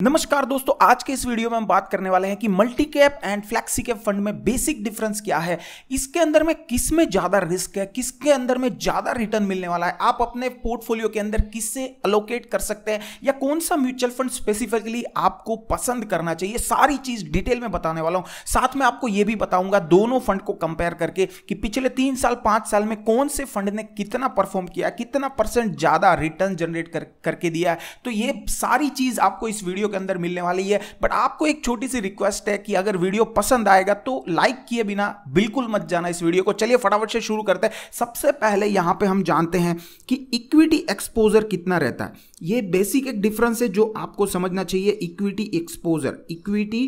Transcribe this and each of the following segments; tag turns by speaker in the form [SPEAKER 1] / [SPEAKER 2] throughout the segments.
[SPEAKER 1] नमस्कार दोस्तों, आज के इस वीडियो में हम बात करने वाले हैं कि multi cap and flexi cap fund में बेसिक डिफरेंस क्या है। इसके अंदर में किसमें ज़्यादा रिस्क है, किसके अंदर में ज़्यादा रिटर्न मिलने वाला है, आप अपने पोर्टफोलियो के अंदर किससे अलोकेट कर सकते हैं, या कौन सा म्यूचुअल फंड स्पेसिफिकली आपको पसंद करना चाहिए, सारी चीज़ डिटेल में बताने वाला हूँ। साथ में आपको यह भी बताऊँगा दोनों फंड को कंपेयर करके कि पिछले तीन साल, पाँच साल में कौन से फंड ने कितना परफॉर्म किया, कितना परसेंट ज़्यादा रिटर्न जनरेट करके दिया है। तो ये सारी चीज़ आपको इस वीडियो वीडियो के अंदर मिलने वाली है। बट आपको एक छोटी सी रिक्वेस्ट है कि अगर वीडियो पसंद आएगा तो लाइक किए बिना बिल्कुल मत जाना इस वीडियो को। चलिए फटाफट से शुरू करते हैं। सबसे पहले यहाँ पे हम जानते हैं कि इक्विटी एक्सपोजर कितना रहता है। ये बेसिक एक डिफरेंस है जो आपको समझना चाहिए। Equity exposure equity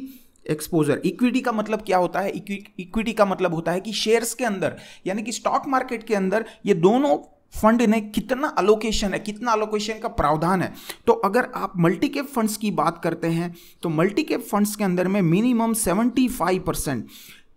[SPEAKER 1] exposure equity का मतलब क्या होता है? इक्विटी का मतलब होता है कि शेयर्स के अंदर, यानी कि स्टॉक मार्केट के अंदर ये दोनों फंड ने कितना अलोकेशन है, कितना अलोकेशन का प्रावधान है। तो अगर आप मल्टी कैप फंड्स की बात करते हैं तो मल्टी कैप फंड्स के अंदर में minimum 75 percent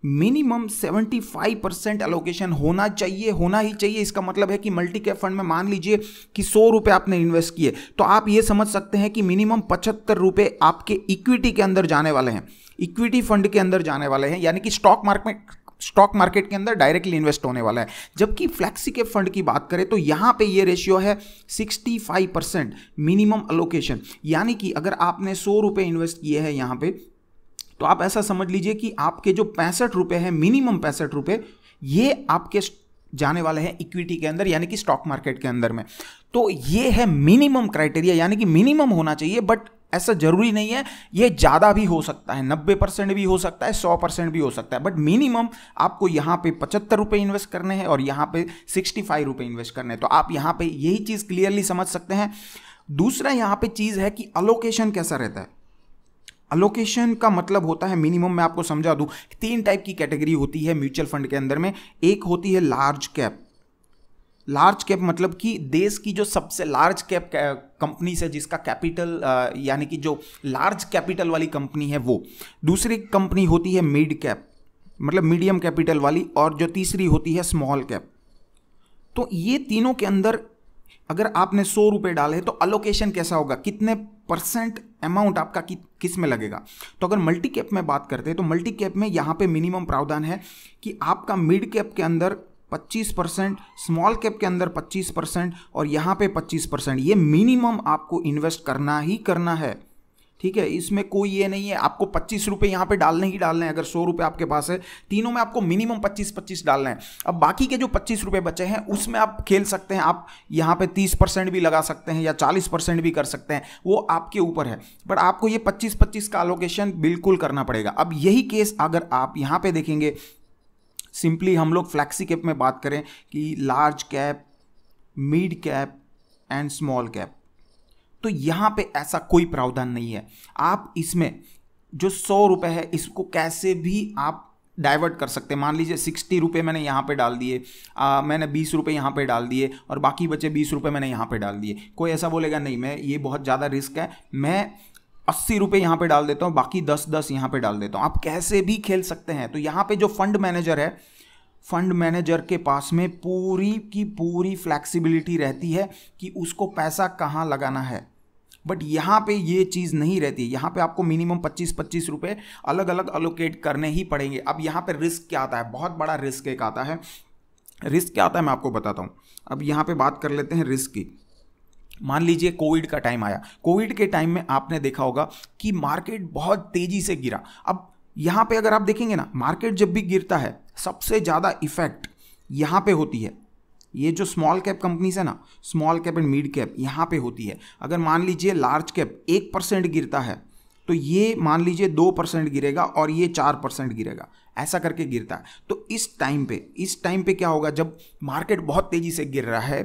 [SPEAKER 1] minimum 75 percent allocation होना चाहिए, होना ही चाहिए। इसका मतलब है कि मल्टी कैप फंड में मान लीजिए कि सौ रुपये आपने इन्वेस्ट किए तो आप ये समझ सकते हैं कि मिनिमम पचहत्तर रुपये आपके इक्विटी के अंदर जाने वाले हैं। इक्विटी फंड के अंदर जाने वाले हैं, यानी कि स्टॉक मार्केट स्टॉक मार्केट के अंदर डायरेक्टली इन्वेस्ट होने वाला है। जबकि फ्लैक्सी के फंड की बात करें तो यहाँ पे ये रेशियो है 65 परसेंट मिनिमम अलोकेशन यानी कि अगर आपने सौ रुपए इन्वेस्ट किए हैं यहाँ पे तो आप ऐसा समझ लीजिए कि आपके जो पैंसठ रुपए हैं मिनिमम पैंसठ रुपए, ये आपके जाने वाले हैं इक्विटी के अंदर, यानी कि स्टॉक मार्केट के अंदर में। तो ये है मिनिमम क्राइटेरिया यानी कि मिनिमम होना चाहिए बट ऐसा ज़रूरी नहीं है, ये ज़्यादा भी हो सकता है, नब्बे परसेंट भी हो सकता है, सौ परसेंट भी हो सकता है बट मिनिमम आपको यहाँ पे पचहत्तर रुपये इन्वेस्ट करने हैं और यहाँ पे सिक्सटी फाइव रुपये इन्वेस्ट करने हैं। तो आप यहाँ पे यही चीज़ क्लियरली समझ सकते हैं। दूसरा यहाँ पे चीज़ है कि अलोकेशन कैसा रहता है। अलोकेशन का मतलब होता है मिनिमम मैं आपको समझा दूँ, तीन टाइप की कैटेगरी होती है म्यूचुअल फंड के अंदर में। एक होती है लार्ज कैप लार्ज कैप मतलब कि देश की जो सबसे लार्ज कैप कंपनी है जिसका कैपिटल यानी कि जो लार्ज कैपिटल वाली कंपनी है वो। दूसरी कंपनी होती है मिड कैप मतलब मीडियम कैपिटल वाली और जो तीसरी होती है स्मॉल कैप। तो ये तीनों के अंदर अगर आपने सौ रुपये डाले तो अलोकेशन कैसा होगा? कितने परसेंट अमाउंट आपका कि, किसमें लगेगा? तो अगर मल्टी कैप में बात करते हैं तो मल्टी कैप में यहाँ पे मिनिमम प्रावधान है कि आपका मिड कैप के अंदर 25 परसेंट स्मॉल कैप के अंदर 25 परसेंट और यहाँ पे 25 परसेंट। ये मिनिमम आपको इन्वेस्ट करना ही करना है। ठीक है? इसमें कोई ये नहीं है। आपको पच्चीस रुपये यहाँ पे डालने ही डालने हैं। अगर सौ रुपये आपके पास है, तीनों में आपको मिनिमम पच्चीस पच्चीस डालना है। अब बाकी के जो पच्चीस रुपये बचे हैं, उसमें आप खेल सकते हैं। आप यहाँ पे तीस परसेंट भी लगा सकते हैं या चालीस परसेंट भी कर सकते हैं। वो आपके ऊपर है। बट आपको ये पच्चीस पच्चीस का अलोकेशन बिल्कुल करना पड़ेगा। अब यही केस अगर आप यहाँ पर देखेंगे सिंपली हम लोग फ्लैक्सी कैप में बात करें कि large cap, mid cap and small cap. तो यहाँ पे ऐसा कोई प्रावधान नहीं है। आप इसमें जो सौ रुपये है, इसको कैसे भी आप डाइवर्ट कर सकते हैं। मान लीजिए सिक्सटी रुपये मैंने यहाँ पे डाल दिए मैंने बीस रुपये यहाँ पे डाल दिए और बाकी बचे बीस रुपये मैंने यहाँ पे डाल दिए। कोई ऐसा बोलेगा, नहीं, मैं, ये बहुत ज़्यादा रिस्क है, मैं अस्सी रुपये यहाँ पे डाल देता हूँ, बाकी दस दस यहाँ पे डाल देता हूँ। आप कैसे भी खेल सकते हैं। तो यहाँ पे जो फंड मैनेजर है फंड मैनेजर के पास में पूरी की पूरी फ्लैक्सिबिलिटी रहती है कि उसको पैसा कहाँ लगाना है। बट यहाँ पे ये चीज़ नहीं रहती यहाँ पे आपको मिनिमम 25-25 रुपए अलग अलग अलोकेट करने ही पड़ेंगे। अब यहाँ पे रिस्क क्या आता है? बहुत बड़ा रिस्क एक आता है। रिस्क क्या आता है मैं आपको बताता हूँ। अब यहाँ पे बात कर लेते हैं रिस्क की। मान लीजिए कोविड का टाइम आया। कोविड के टाइम में आपने देखा होगा कि मार्केट बहुत तेज़ी से गिरा। अब यहाँ पे अगर आप देखेंगे ना, मार्केट जब भी गिरता है, सबसे ज़्यादा इफ़ेक्ट यहाँ पे होती है। ये जो स्मॉल कैप कंपनीज़ है ना, small cap and mid cap, यहाँ पे होती है। अगर मान लीजिए लार्ज कैप एक परसेंट गिरता है तो ये मान लीजिए दो परसेंट गिरेगा और ये चार परसेंट गिरेगा। ऐसा करके गिरता है। तो इस टाइम पे, इस टाइम पे क्या होगा? जब मार्केट बहुत तेज़ी से गिर रहा है,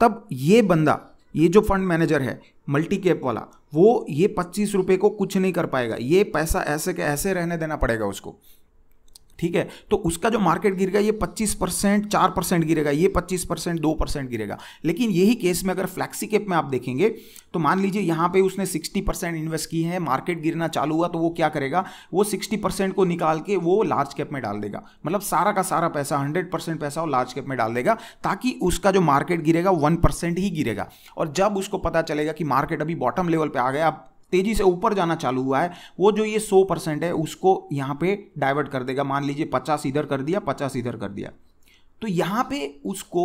[SPEAKER 1] तब ये बंदा ये जो फंड मैनेजर है मल्टी कैप वाला, वो ये पच्चीस रुपये को कुछ नहीं कर पाएगा। ये पैसा ऐसे के ऐसे रहने देना पड़ेगा उसको। ठीक है? तो उसका जो मार्केट गिरेगा, ये 25 परसेंट, चार परसेंट गिरेगा, ये 25 परसेंट, दो परसेंट गिरेगा। लेकिन यही केस में अगर फ्लैक्सी कैप में आप देखेंगे तो मान लीजिए यहाँ पे उसने 60 परसेंट इन्वेस्ट की है मार्केट गिरना चालू हुआ तो वो क्या करेगा? वो 60 परसेंट को निकाल के वो लार्ज कैप में डाल देगा। मतलब सारा का सारा पैसा, हंड्रेड परसेंट पैसा वो लार्ज कैप में डाल देगा, ताकि उसका जो मार्केट गिरेगा, वन परसेंट ही गिरेगा। और जब उसको पता चलेगा कि मार्केट अभी बॉटम लेवल पर आ गया तेज़ी से ऊपर जाना चालू हुआ है, वो जो ये सौ परसेंट है, उसको यहाँ पे डाइवर्ट कर देगा। मान लीजिए पचास इधर कर दिया, पचास इधर कर दिया। तो यहाँ पे उसको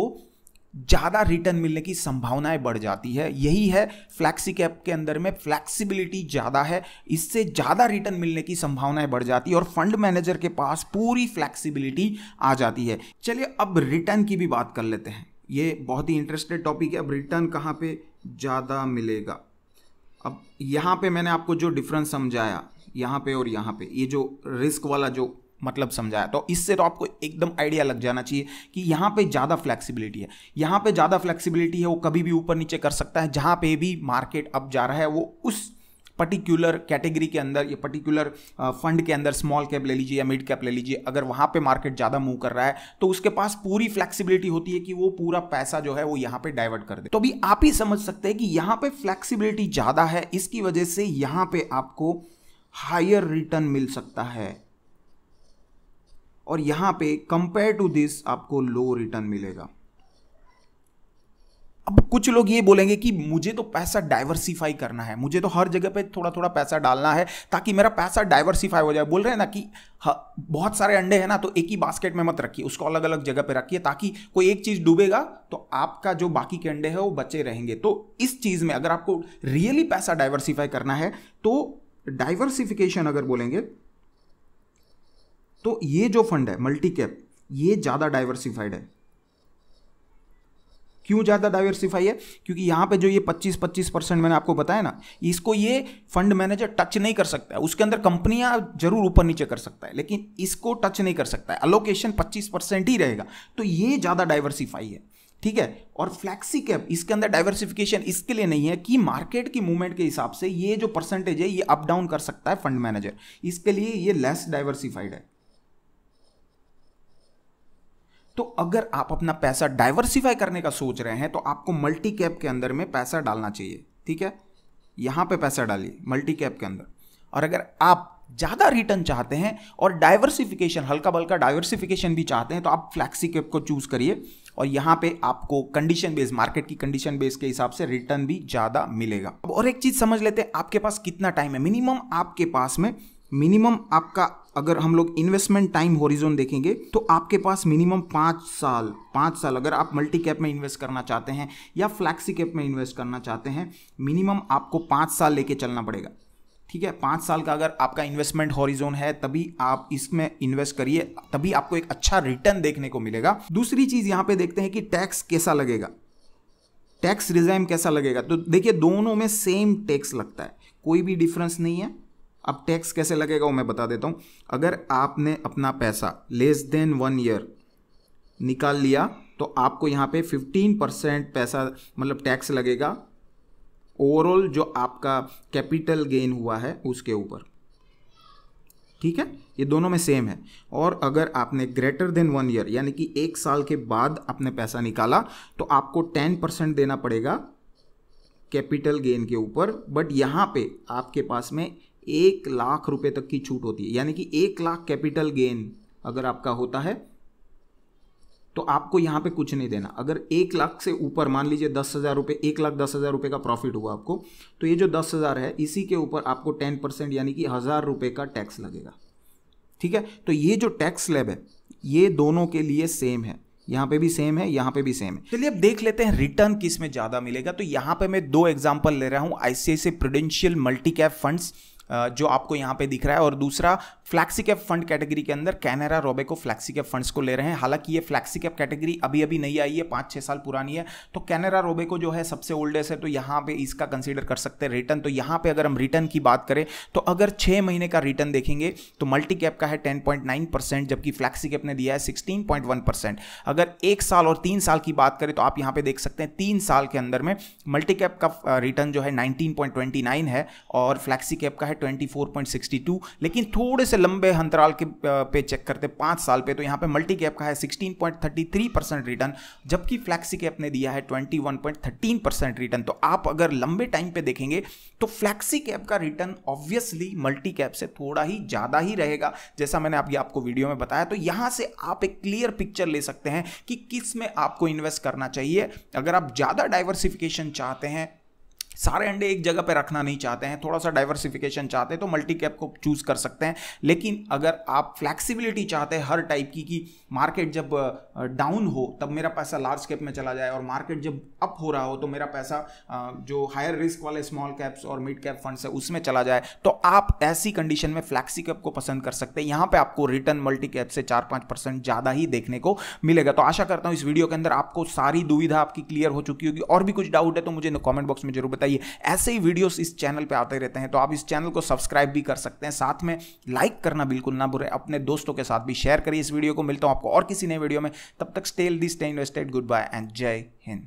[SPEAKER 1] ज़्यादा रिटर्न मिलने की संभावनाएँ बढ़ जाती है। यही है फ्लैक्सी कैप के अंदर में फ्लैक्सिबिलिटी ज़्यादा है, इससे ज़्यादा रिटर्न मिलने की संभावनाएँ बढ़ जाती है और फंड मैनेजर के पास पूरी फ्लैक्सिबिलिटी आ जाती है। चलिए अब रिटर्न की भी बात कर लेते हैं। ये बहुत ही इंटरेस्टेड टॉपिक है। अब रिटर्न कहाँ पे ज़्यादा मिलेगा? अब यहाँ पे मैंने आपको जो डिफरेंस समझाया, यहाँ पे और यहाँ पे, ये जो रिस्क वाला जो मतलब समझाया तो इससे तो आपको एकदम आइडिया लग जाना चाहिए कि यहाँ पे ज़्यादा फ्लेक्सिबिलिटी है। यहाँ पे ज़्यादा फ्लेक्सिबिलिटी है, वो कभी भी ऊपर नीचे कर सकता है, जहाँ पे भी मार्केट अब जा रहा है, वो उस पर्टिकुलर कैटेगरी के अंदर, या पर्टिकुलर फंड के अंदर स्मॉल कैप ले लीजिए या मिड कैप ले लीजिए, अगर वहाँ पे मार्केट ज़्यादा मूव कर रहा है तो उसके पास पूरी फ्लेक्सिबिलिटी होती है कि वो पूरा पैसा जो है वो यहाँ पे डाइवर्ट कर दे। तो अभी आप ही समझ सकते हैं कि यहाँ पे फ्लेक्सिबिलिटी ज़्यादा है, इसकी वजह से यहाँ पे आपको हायर रिटर्न मिल सकता है। और यहाँ पे कंपेयर टू दिस आपको लो रिटर्न मिलेगा। अब कुछ लोग ये बोलेंगे कि मुझे तो पैसा डाइवर्सिफाई करना है, मुझे तो हर जगह पे थोड़ा थोड़ा पैसा डालना है ताकि मेरा पैसा डाइवर्सिफाई हो जाए। बोल रहे हैं ना कि बहुत सारे अंडे हैं ना तो एक ही बास्केट में मत रखिए, उसको अलग अलग जगह पे रखिए ताकि कोई एक चीज़ डूबेगा तो आपका जो बाकी के अंडे हैं वो बचे रहेंगे। तो इस चीज़ में अगर आपको रियली पैसा डाइवर्सिफाई करना है तो डाइवर्सिफिकेशन अगर बोलेंगे तो ये जो फंड है मल्टी कैप ये ज़्यादा डाइवर्सिफाइड है। क्यों ज़्यादा डाइवर्सिफाई है? क्योंकि यहाँ पे जो ये 25-25 परसेंट मैंने आपको बताया ना, इसको ये फंड मैनेजर टच नहीं कर सकता है। उसके अंदर कंपनियाँ ज़रूर ऊपर नीचे कर सकता है, लेकिन इसको टच नहीं कर सकता है। अलोकेशन 25 परसेंट ही रहेगा। तो ये ज़्यादा डाइवर्सिफाई है, ठीक है? और फ्लैक्सी कैप इसके अंदर डाइवर्सिफिकेशन इसके लिए नहीं है कि मार्केट की मूवमेंट के हिसाब से ये जो परसेंटेज है, ये अप डाउन कर सकता है फंड मैनेजर इसके लिए ये लेस डाइवर्सिफाइड है। तो अगर आप अपना पैसा डाइवर्सिफाई करने का सोच रहे हैं तो आपको मल्टी कैप के अंदर में पैसा डालना चाहिए, ठीक है? यहाँ पे पैसा डालिए मल्टी कैप के अंदर। और अगर आप ज़्यादा रिटर्न चाहते हैं और डाइवर्सिफिकेशन हल्का बल्का डाइवर्सिफिकेशन भी चाहते हैं तो आप फ्लैक्सी कैप को चूज़ करिए और यहाँ पे आपको कंडीशन बेस मार्केट की कंडीशन बेस के हिसाब से रिटर्न भी ज़्यादा मिलेगा। अब और एक चीज़ समझ लेते हैं, आपके पास कितना टाइम है? मिनिमम आपके पास में मिनिमम आपका अगर हम लोग इन्वेस्टमेंट टाइम होरिजोन देखेंगे तो आपके पास मिनिमम पाँच साल पाँच साल अगर आप मल्टी कैप में इन्वेस्ट करना चाहते हैं या फ्लैक्सी कैप में इन्वेस्ट करना चाहते हैं मिनिमम आपको पाँच साल लेके चलना पड़ेगा। ठीक है? पाँच साल का अगर आपका इन्वेस्टमेंट हॉरिजोन है, तभी आप इसमें इन्वेस्ट करिए, तभी आपको एक अच्छा रिटर्न देखने को मिलेगा। दूसरी चीज़ यहाँ पे देखते हैं कि टैक्स कैसा लगेगा। टैक्स रिजाइम कैसा लगेगा? तो देखिए, दोनों में सेम टैक्स लगता है। कोई भी डिफरेंस नहीं है। अब टैक्स कैसे लगेगा वो मैं बता देता हूँ। अगर आपने अपना पैसा लेस देन वन ईयर निकाल लिया तो आपको यहाँ पे फिफ्टीन परसेंट पैसा मतलब टैक्स लगेगा। ओवरऑल जो आपका कैपिटल गेन हुआ है उसके ऊपर। ठीक है? ये दोनों में सेम है। और अगर आपने ग्रेटर देन वन ईयर यानी कि एक साल के बाद आपने पैसा निकाला तो आपको टेन परसेंट देना पड़ेगा कैपिटल गेन के ऊपर। बट यहाँ पे आपके पास में एक लाख रुपए तक की छूट होती है। यानी कि एक लाख कैपिटल गेन अगर आपका होता है तो आपको यहाँ पे कुछ नहीं देना। अगर एक लाख से ऊपर, मान लीजिए दस हज़ार रुपये एक लाख दस हज़ार रुपये का प्रॉफिट हुआ आपको तो ये जो दस हज़ार है, इसी के ऊपर आपको टेन परसेंट यानी कि हज़ार रुपये का टैक्स लगेगा। ठीक है? तो ये जो टैक्स स्लैब है, ये दोनों के लिए सेम है। यहाँ पे भी सेम है, यहाँ पे भी सेम है। चलिए, अब देख लेते हैं रिटर्न किसमें ज़्यादा मिलेगा। तो यहाँ पे मैं दो एग्जांपल ले रहा हूँ ICICI Prudential multi cap funds जो आपको यहाँ पे दिख रहा है और दूसरा फ्लैक्सीकैप फंड कैटेगरी के अंदर कैनरा रोबेको फ्लैक्सीकैप फंड्स को ले रहे हैं। हालाँकि ये फ्लैक्सीकैप कैटेगरी अभी अभी नहीं आई है, पाँच छः साल पुरानी है। तो कैनरा रोबेको जो है सबसे ओल्डेस्ट है तो यहाँ पे इसका कंसिडर कर सकते हैं रिटर्न तो यहाँ पे अगर हम रिटर्न की बात करें तो अगर छः महीने का रिटर्न देखेंगे तो मल्टी कैप का है टेन पॉइंट नाइन परसेंट जबकि फ्लैक्सीकैप ने दिया है सिक्सटीन पॉइंट वन परसेंट अगर एक साल और तीन साल की बात करें तो आप यहाँ पे देख सकते हैं तीन साल के अंदर में मल्टी कैप का रिटर्न जो है नाइनटीन पॉइंट ट्वेंटी नाइन है और फ्लैक्सी कैप का है 24.62 लेकिन थोड़े से लंबे अंतराल के पे चेक करते पाँच साल पे तो यहाँ पे मल्टी कैप का है 16.33 परसेंट रिटर्न जबकि फ्लैक्सी कैप ने दिया है 21.13 परसेंट रिटर्न तो आप अगर लंबे टाइम पे देखेंगे तो फ्लैक्सी कैप का रिटर्न ऑब्वियसली मल्टी कैप से थोड़ा ही ज़्यादा ही रहेगा, जैसा मैंने अभी आपको वीडियो में बताया तो यहाँ से आप एक क्लियर पिक्चर ले सकते हैं कि किसमें आपको इन्वेस्ट करना चाहिए। अगर आप ज़्यादा डाइवर्सिफिकेशन चाहते हैं सारे अंडे एक जगह पर रखना नहीं चाहते हैं, थोड़ा सा डाइवर्सिफिकेशन चाहते हैं तो मल्टी कैप को चूज़ कर सकते हैं। लेकिन अगर आप फ्लैक्सिबिलिटी चाहते हैं हर टाइप की, कि मार्केट जब डाउन हो, तब मेरा पैसा लार्ज कैप में चला जाए, और मार्केट जब अप हो रहा हो तो मेरा पैसा जो हायर रिस्क वाले स्मॉल कैप्स और मिड कैप फंड्स है, उसमें चला जाए। तो आप ऐसी कंडीशन में फ्लैक्सी कैप को पसंद कर सकते हैं। यहाँ पे आपको रिटर्न मल्टी कैप से चार पाँच परसेंट ज़्यादा ही देखने को मिलेगा। तो आशा करता हूँ इस वीडियो के अंदर आपको सारी दुविधा आपकी क्लियर हो चुकी होगी। और भी कुछ डाउट है तो मुझे कॉमेंट बॉक्स में ज़रूर बताइए। ऐसे ही वीडियोस इस चैनल पे आते रहते हैं तो आप इस चैनल को सब्सक्राइब भी कर सकते हैं। साथ में लाइक करना बिल्कुल ना बुरे अपने दोस्तों के साथ भी शेयर करिए इस वीडियो को। मिलता हूँ आपको और किसी नए वीडियो में। तब तक stele this stay invested good bye and Jai Hind.